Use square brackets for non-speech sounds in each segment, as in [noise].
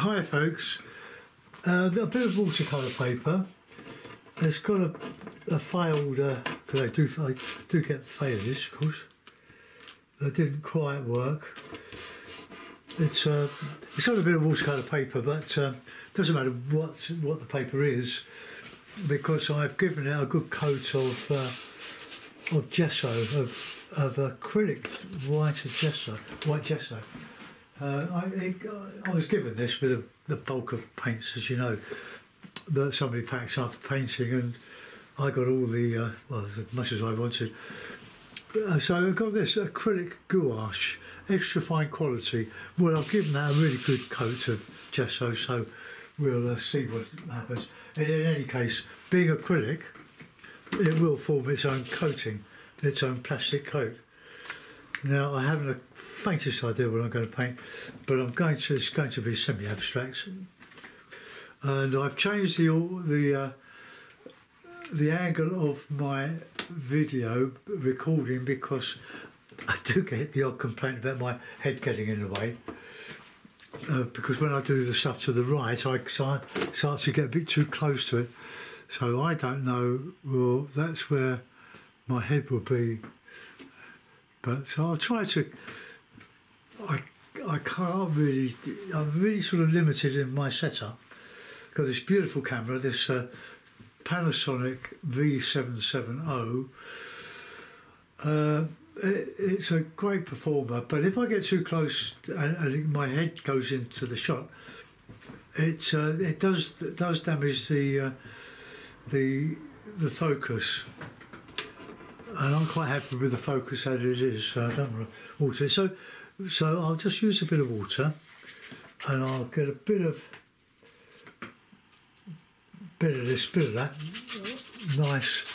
Hi folks, uh, a bit of watercolour paper. It's got a, a failed, because I do, I do get failures of course. It didn't quite work. It's uh, it's got a bit of watercolour paper but uh, doesn't matter what what the paper is because I've given it a good coat of uh, of gesso, of, of acrylic white gesso, white gesso. Uh, I, it, I was given this with the bulk of paints, as you know, that somebody packs up painting, and I got all the uh, well as much as I wanted. Uh, so I've got this acrylic gouache, extra fine quality. Well, I've given that a really good coat of gesso, so we'll uh, see what happens. In any case, being acrylic, it will form its own coating, its own plastic coat. Now, I haven't the faintest idea what I'm going to paint, but I'm going to. It's going to be semi-abstract, and I've changed the the uh, the angle of my video recording because I do get the odd complaint about my head getting in the way. Uh, because when I do the stuff to the right, I start, start to get a bit too close to it. So I don't know, well, that's where my head will be but so I'll try to. I I can't really. I'm really sort of limited in my setup. Got this beautiful camera, this uh, Panasonic V770. Uh, it, it's a great performer, but if I get too close and, and my head goes into the shot, it uh, it does it does damage the uh, the the focus and I'm quite happy with the focus as it is. So I don't want to alter it. So, so I'll just use a bit of water, and I'll get a bit of bit of this, bit of that, nice.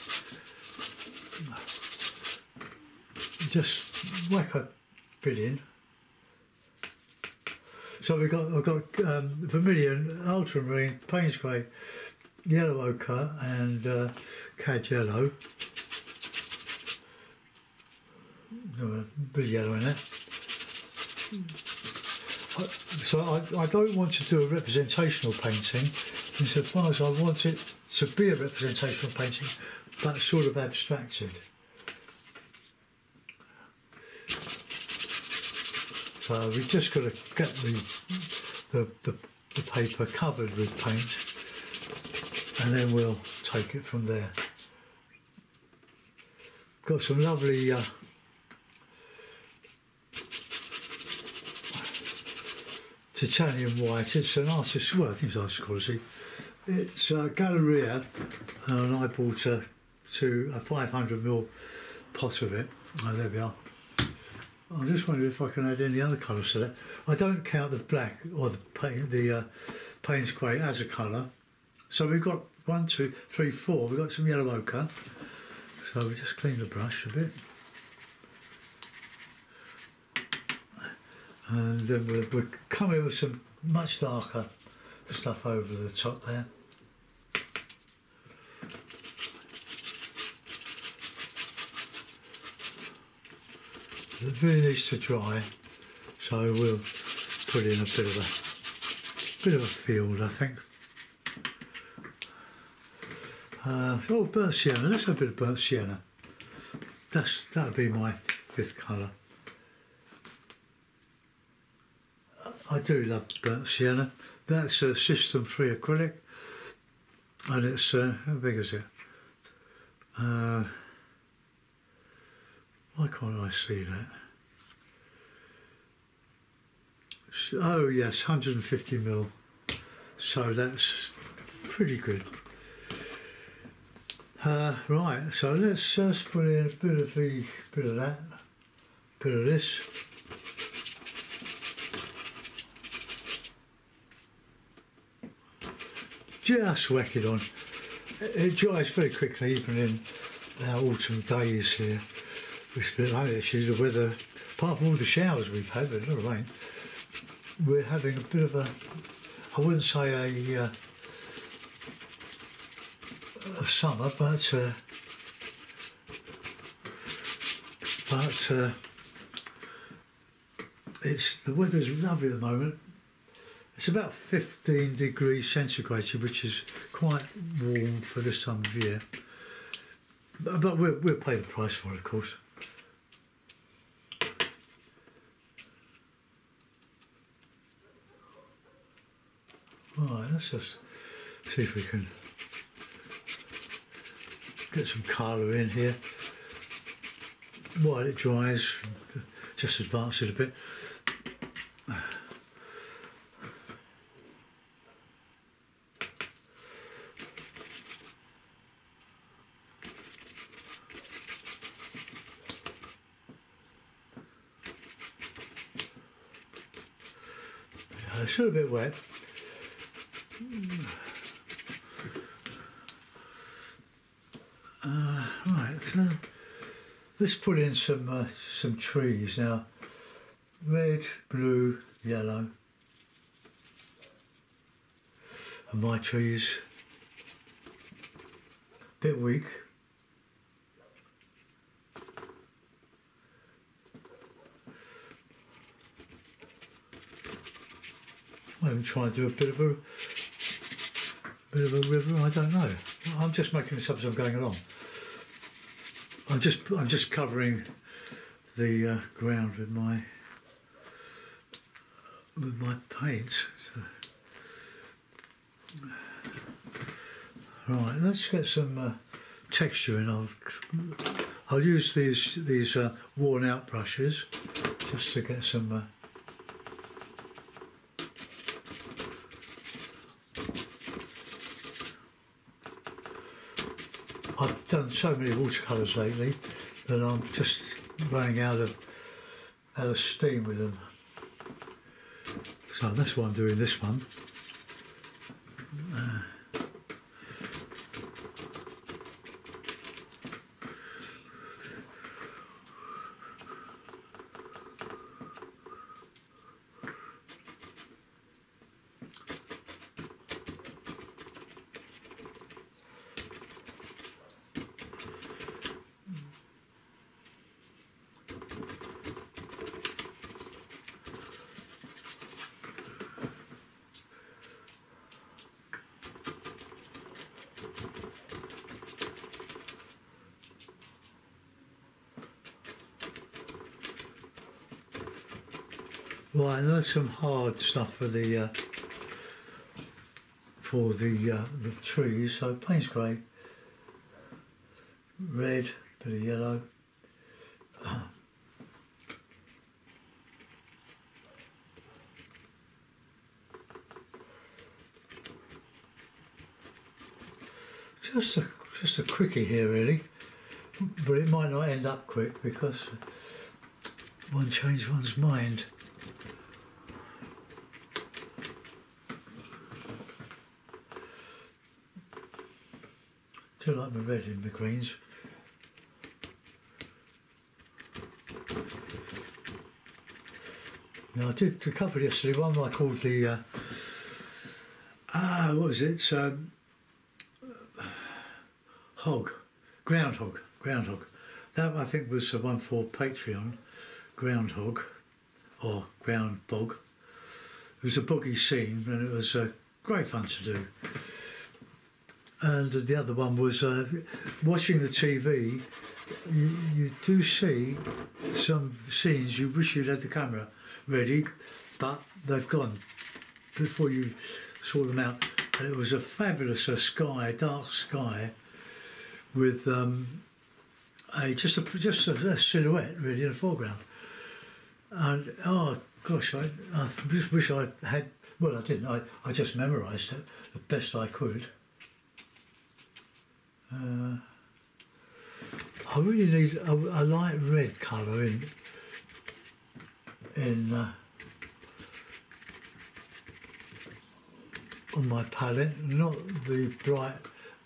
Just whack a bit in. So we've got I've got um, vermilion, ultramarine, Payne's grey, yellow ochre, and uh, cad yellow. A bit of yellow in there. So I, I don't want to do a representational painting insofar as I want it to be a representational painting but sort of abstracted. So we've just got to get the, the, the, the paper covered with paint and then we'll take it from there. Got some lovely uh, titanium white. It's an artist, well, I think it's artist quality. It's uh, Galeria, and I bought a, to a 500ml pot of it. Oh, there we are. I just wonder if I can add any other colours to that. I don't count the black or the paint, the uh, Payne's grey as a colour. So we've got one, two, three, four. We've got some yellow ochre. So we just clean the brush a bit. And then we'll, in with some much darker stuff over the top there. It really needs to dry, so we'll put in a bit of a bit of a field, I think. Uh, oh, burnt sienna. Let's have a bit of burnt sienna. That's that'll be my fifth colour. I do love burnt sienna. That's a system 3 acrylic and it's, uh, how big is it? Uh, why can't I see that? Oh yes, 150 mil. So that's pretty good. Uh, right, so let's just put in a bit of the, bit of that, bit of this. Just whack it on. It dries very quickly, even in our autumn days here. It's a bit like actually the weather, apart from all the showers we've had, but not rain, we're having a bit of a, I wouldn't say a, uh, a summer, but uh, but uh, it's the weather's lovely at the moment. It's about 15 degrees centigrade, which is quite warm for this time of year. But, we'll, we'll pay the price for it, of course. Right, let's just see if we can get some colour in here. While it dries, just advance it a bit. It's still a bit wet. Uh, right, so let's put in some uh, some trees now. Red, blue, yellow. And my trees a bit weak. Trying to do a bit of a bit of a river. I don't know. I'm just making this up as I'm going along. I'm just I'm just covering the uh, ground with my with my paint. So. Right, let's get some uh, texture in. I'll I'll use these these uh, worn out brushes just to get some. Uh, I've done so many watercolours lately that I'm just running out of out of steam with them. So that's why I'm doing this one. Right, and that's some hard stuff for the uh, for the uh, the trees. So Payne's grey, red, bit of yellow. [clears throat] Just a just a quickie here, really, but it might not end up quick because one change one's mind. Do like my red in my greens. Now I did a couple yesterday. One I called the uh, ah, what was it? Um, hog, groundhog, groundhog. That I think was the one for Patreon, groundhog, or ground bog. It was a boggy scene, and it was uh, great fun to do and the other one was uh, watching the TV. You, you do see some scenes you wish you'd had the camera ready, but they've gone before you saw them out. And it was a fabulous uh, sky, dark sky, with um, a just a just a, a, silhouette really in the foreground. And oh gosh, I, I just wish I had. Well, I didn't. I, I just memorised it the best I could. Uh, I really need a, a, light red colour in in uh, on my palette, not the bright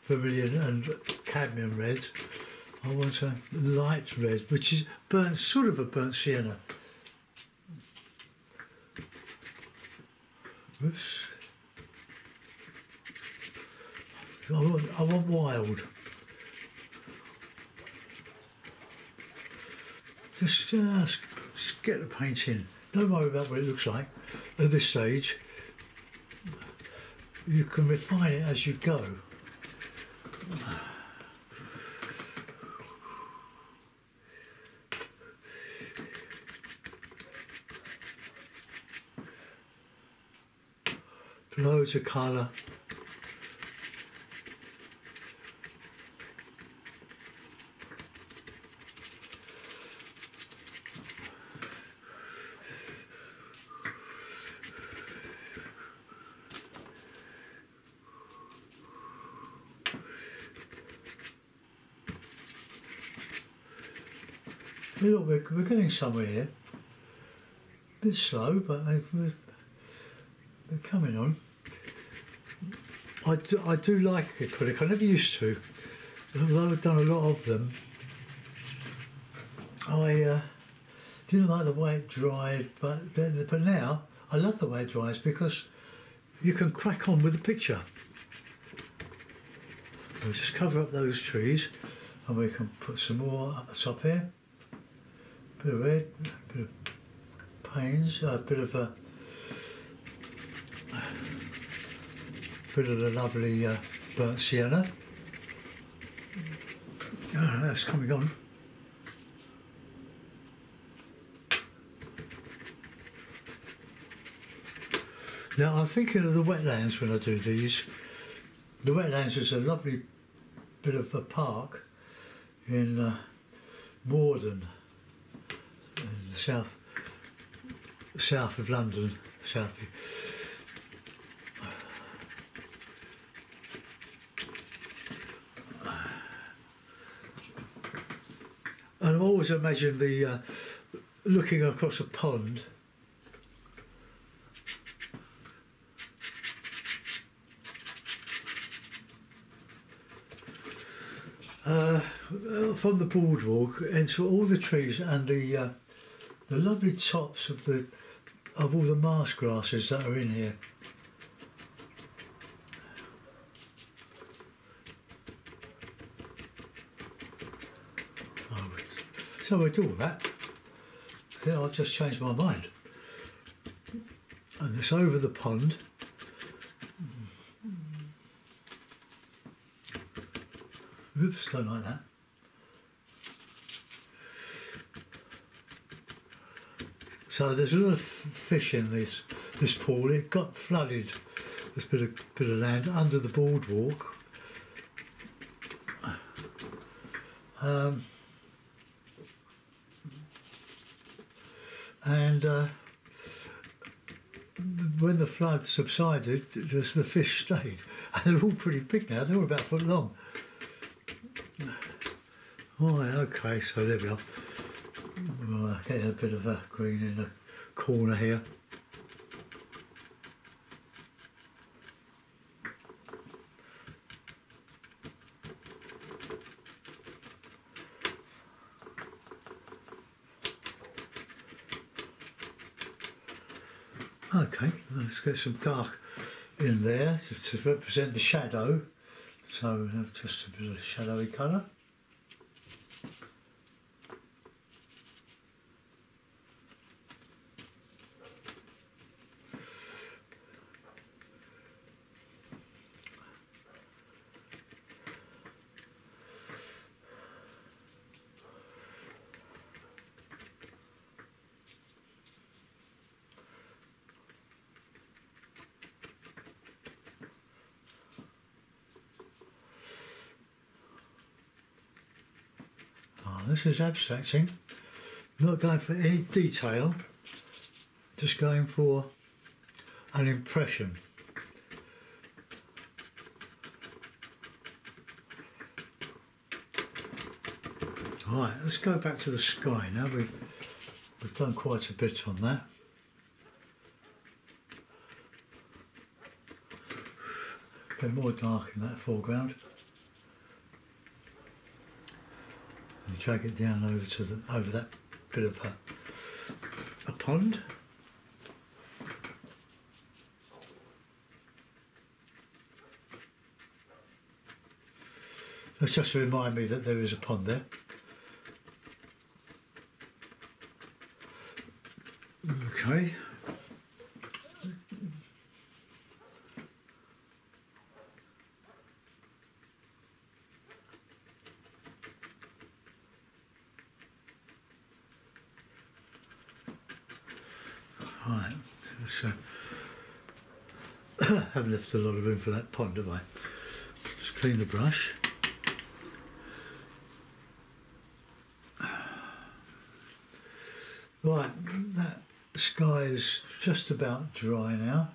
vermilion and cadmium reds. I want a light red, which is burnt, sort of a burnt sienna. Oops. I want, wild. Just, uh, just get the paint in. Don't worry about what it looks like at this stage. you can refine it as you go. Loads of colour. Look, we're, getting somewhere here. A bit slow, but they're coming on. I do, I do like acrylic. I never used to. Although I've done a lot of them, I uh, didn't like the way it dried, but then, but now I love the way it dries because you can crack on with the picture. We'll just cover up those trees and we can put some more up the top here. Bit of red, a bit of Payne's, a bit of a bit of the lovely uh, burnt sienna. Oh, that's coming on. Now I'm thinking of the wetlands when I do these. The wetlands is a lovely bit of a park in uh, Morden, south south of London, south. And I've always imagined the uh, looking across a pond. Uh, from the boardwalk into all the trees and the uh, the lovely tops of the of all the marsh grasses that are in here. So we do all that. Yeah, I've just changed my mind. And it's over the pond. Oops, don't like that. So there's a lot of fish in this this pool. It got flooded. This bit of bit of land under the boardwalk. Um, and uh, when the flood subsided, just the fish stayed. [laughs] And they're all pretty big now. They're all about a foot long. Right, okay, so there we are. Get a bit of a green in the corner here. Okay, let's get some dark in there to, to represent the shadow. So we have just a bit of shadowy colour. Oh, this is abstracting. Not going for any detail, just going for an impression. Right, let's go back to the sky now. We've, we've done quite a bit on that. Get more dark in that foreground. Drag it down over to the over that bit of a, a pond. That's just to remind me that there is a pond there. Okay. Right, so left a lot of room for that pond, have I? Just clean the brush. Right, that sky is just about dry now.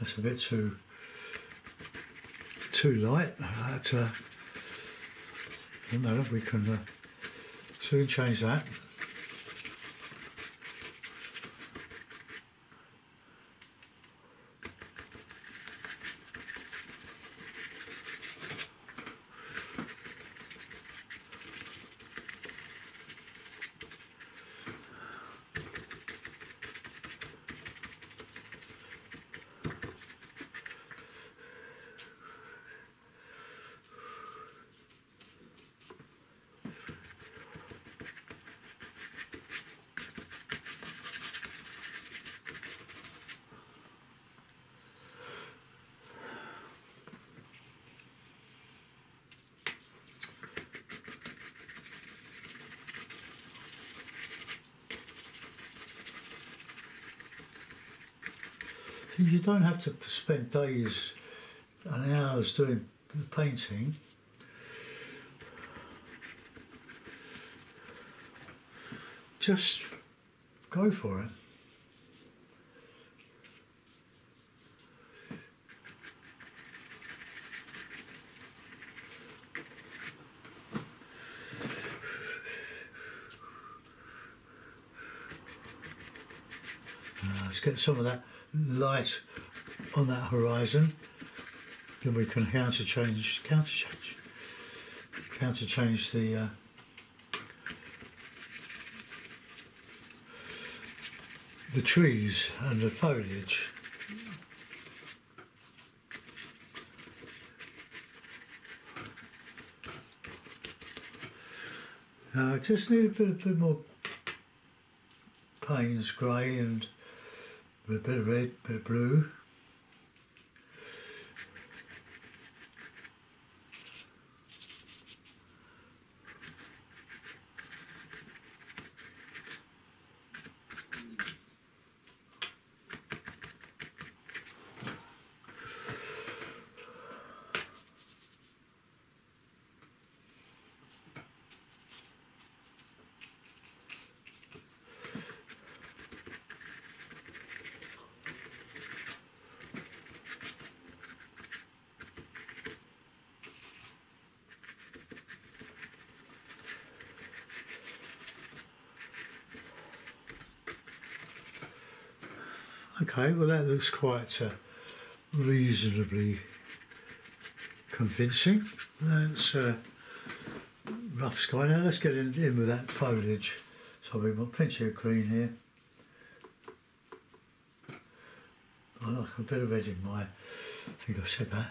That's a bit too too light. But, uh, doesn't matter, we can uh, soon change that. You don't have to spend days and hours doing the painting. Just go for it. Uh, let's get some of that light on that horizon. Then we can counter change, counter change, counter change the uh, the trees and the foliage. I just need a bit, a bit more Payne's grey and a bit of red, bit of blue. Okay, well that looks quite uh, reasonably convincing. That's uh, rough sky. Now let's get in, in with that foliage. So we've got plenty of green here. I like a bit of red in my, I think I said that.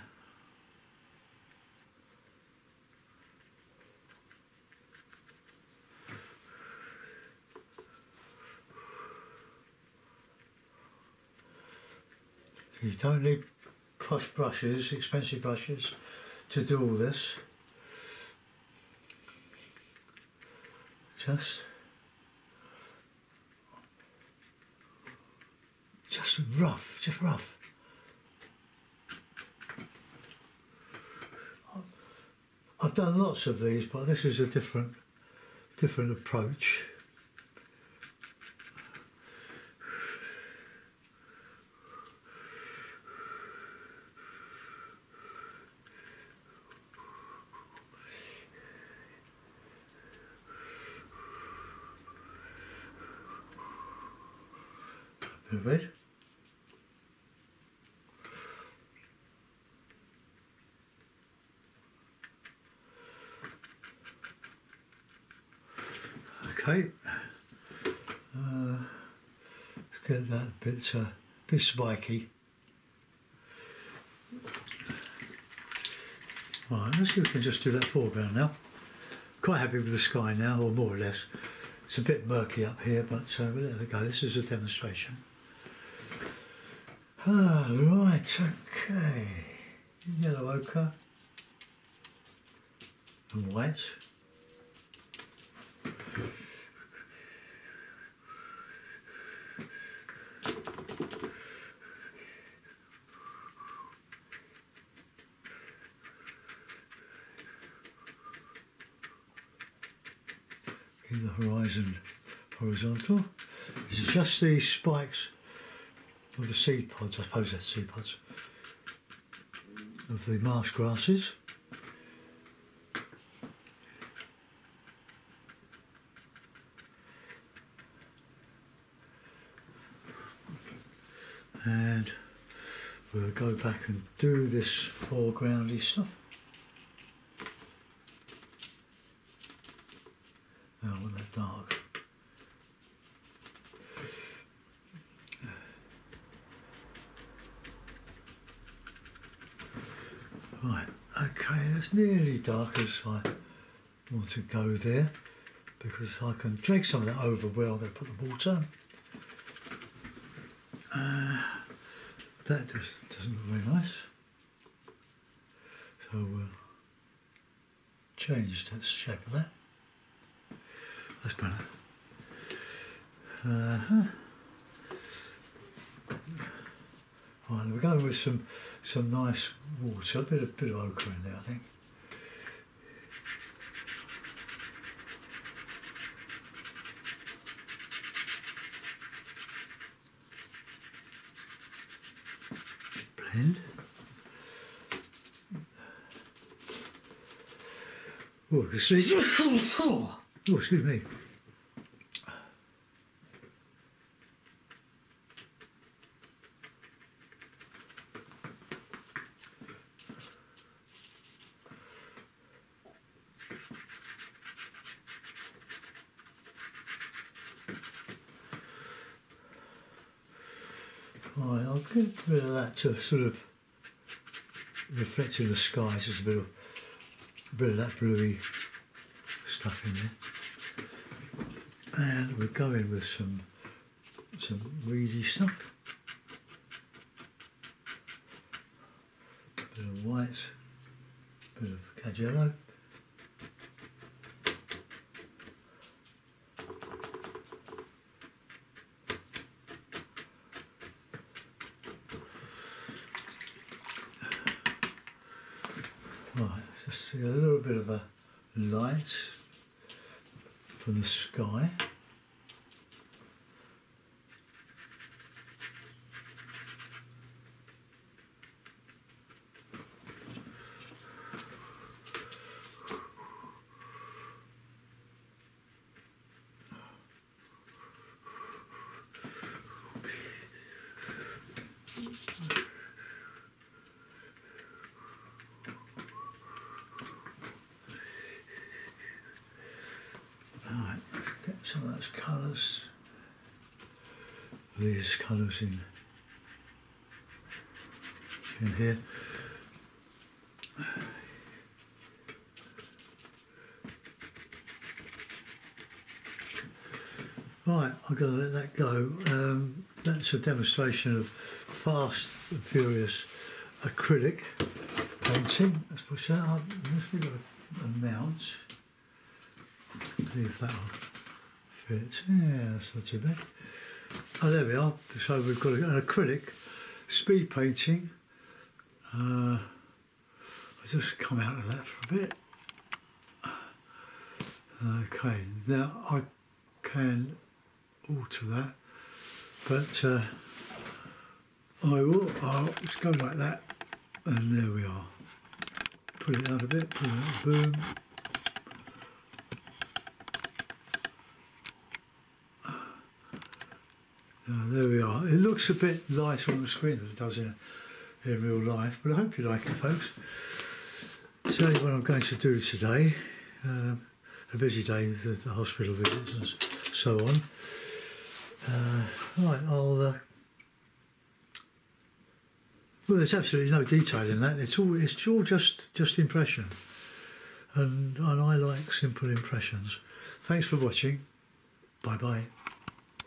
You don't need posh brushes, expensive brushes, to do all this. Just, just rough, just rough. I've done lots of these, but this is a different, different approach. Okay, uh, let's get that bit, uh, bit spiky. Right, let's see if we can just do that foreground now. Quite happy with the sky now, or more or less. It's a bit murky up here, but uh, there we go. This is a demonstration. Ah, right, okay. Yellow ochre. and white. Keep the horizon horizontal. Is just these spikes of the seed pods, I suppose that's seed pods, of the marsh grasses. And we'll go back and do this foregroundy stuff. Oh, I want that dark. Right, okay, it's nearly dark as I want to go there because I can drag some of that over where I'm going to put the water. Uh, that just doesn't look very nice. So we'll change the shape of that. That's better. Uh-huh. Right, we're going with some some nice water, a bit of bit of ochre in there, I think. Blend. Oh, excuse [coughs] oh, excuse me. Right, I'll get rid of that to sort of reflect in the sky. It's just a bit of a bit of that bluey stuff in there. And we're going with some some reedy stuff. Bit of white, a bit of cad yellow. Right, just see a little bit of a light from the sky. Alright, get some of those colours. These colours in in here. Right, I've got to let that go. Um, that's a demonstration of fast and furious acrylic painting. Let's push that up. Let's give it a, a mount. See if that'll fit. Yeah, that's not too bad. Oh, there we are. So we've got an acrylic speed painting. Uh, I'll just come out of that for a bit. Okay, now I can alter that, but uh, I will. I'll just go like that, and there we are. Pull it out a bit. Out, boom. Uh, there we are. It looks a bit lighter on the screen than it does in, in real life, but I hope you like it, folks. So what I'm going to do today. Um, a busy day with the hospital visits and so on. Uh, right, I'll. Uh, well, there's absolutely no detail in that. It's all it's all just just impression, and and I like simple impressions. Thanks for watching. Bye bye.